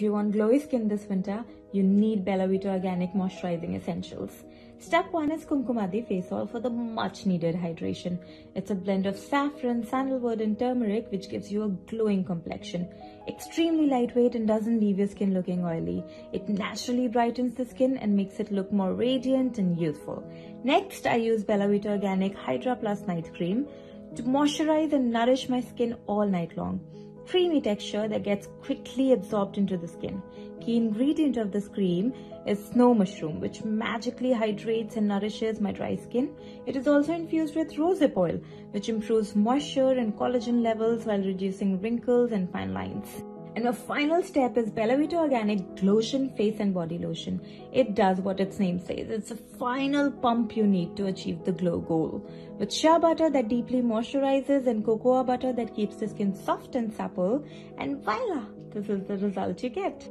If you want glowy skin this winter, you need Bella Vita Organic Moisturizing Essentials. Step 1 is Kumkumadi Face Oil for the much needed hydration. It's a blend of saffron, sandalwood and turmeric which gives you a glowing complexion. Extremely lightweight and doesn't leave your skin looking oily. It naturally brightens the skin and makes it look more radiant and youthful. Next, I use Bella Vita Organic Hydra Plus Night Cream to moisturize and nourish my skin all night long creamy texture that gets quickly absorbed into the skin. Key ingredient of this cream is snow mushroom, which magically hydrates and nourishes my dry skin. It is also infused with rosehip oil, which improves moisture and collagen levels while reducing wrinkles and fine lines. And the final step is Bella Vita Organic Glotion Face and Body Lotion. It does what its name says. It's a final pump you need to achieve the glow goal. With shea butter that deeply moisturizes and cocoa butter that keeps the skin soft and supple. And voila, this is the result you get.